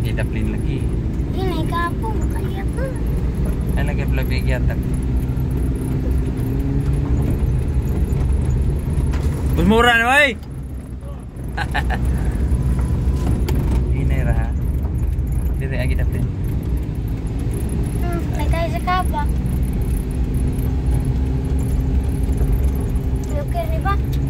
kita beliin lagi ini naik apa bukan ya apa kan lagi beli kegiatan Bermuran, woi. ini rah. Diri lagi dapetin. Hmm, mereka bisa kapal. Oke nih, Pak.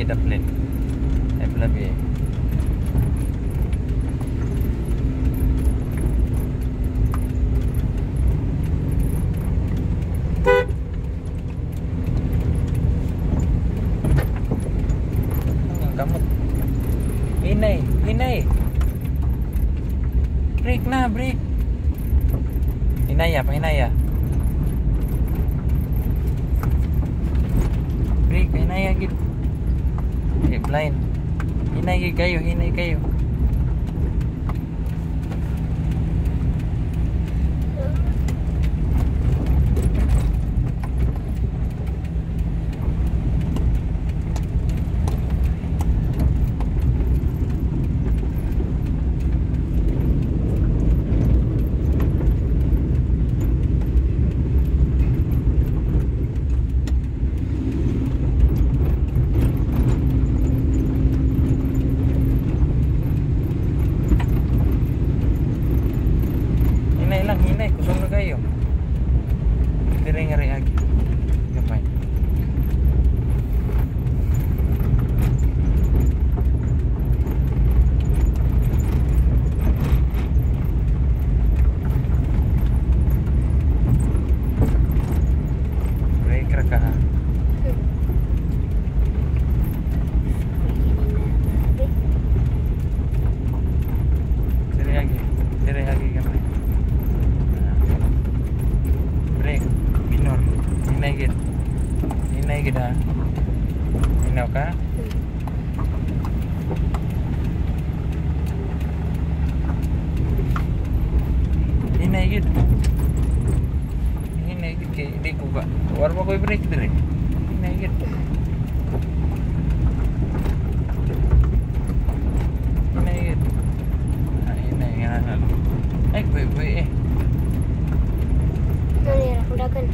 get a plane FLBA Hinay, hinay. Break na, break. Hinaya, pahinaya. Break, pahinaya gitu. Hip line. Hinay kayo, hinay kayo. kita ini oke ini gitu ini gitu ini kuka war mau kau break deh ini gitu ini gitu ini eh gue gue eh udah kan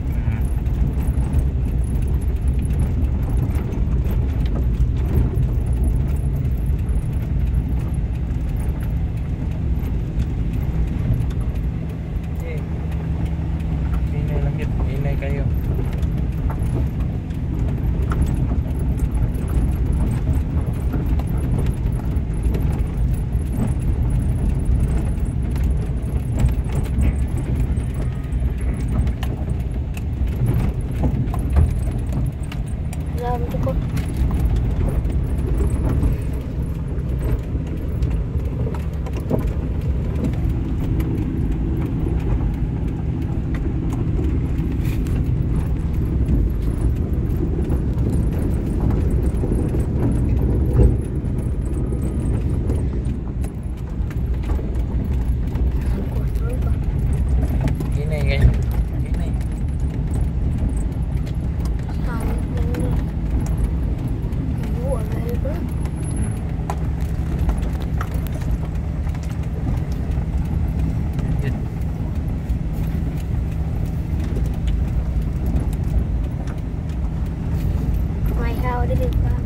Thank you.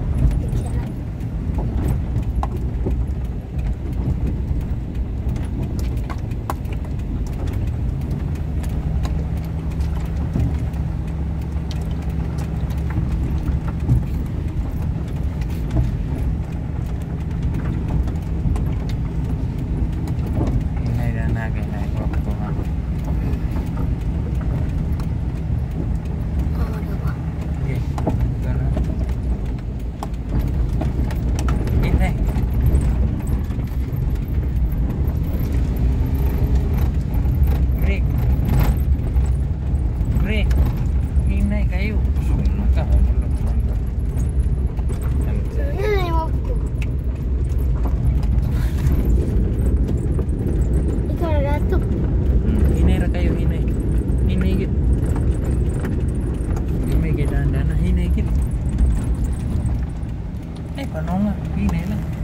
弄了几年了。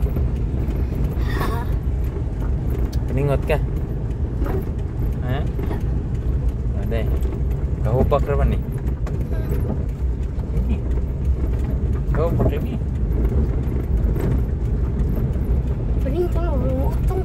tu Haa Teningut kan hmm. Haa Ada Kau hupa hmm. ke ni? Haa Kau pakai ni? Pening kau Utung